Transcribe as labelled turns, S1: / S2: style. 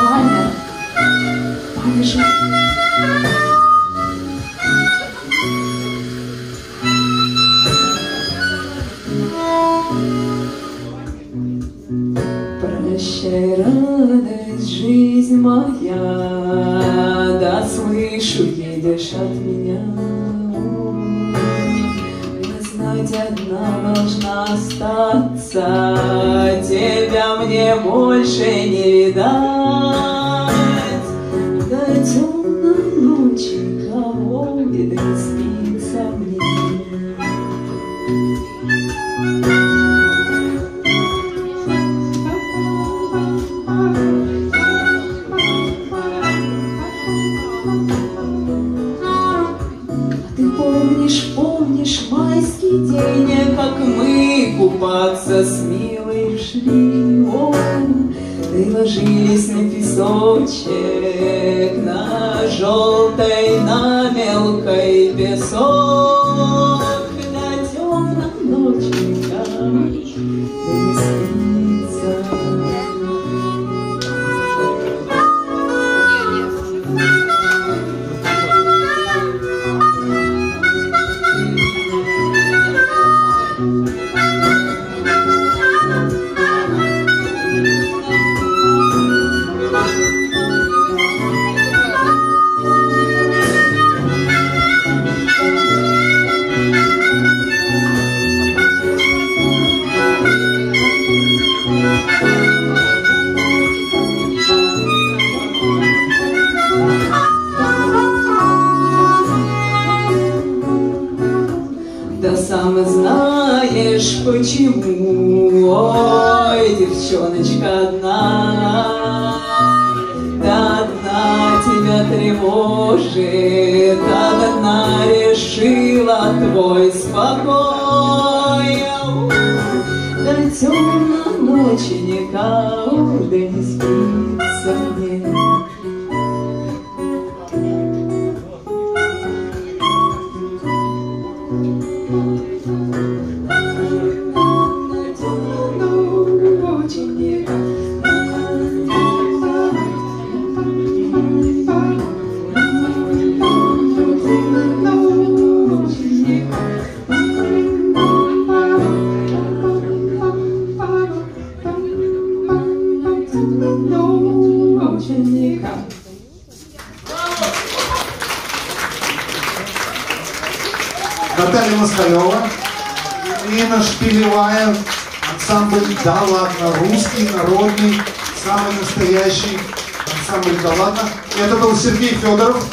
S1: Ваня, Ваня же... Прощай, радость, жизнь моя, Да слышу, едешь от меня. Одна должна остаться, Тебя мне больше не видать. До темной ночи кого не спится мне. Помнишь, помнишь майский день, Как мы купаться с милой шли? О, ты ложились на песочек, На желтой, на Да сам знаешь почему, ой, девчоночка одна, да одна тебя тревожит, одна решила твой спокой. Да темно ночи никогда не спится Очень не
S2: Наталья Москалева, Ирина Шпилевая, ансамбль «Да ладно», русский, народный, самый настоящий ансамбль «Да ладно». Это был Сергей Федоров,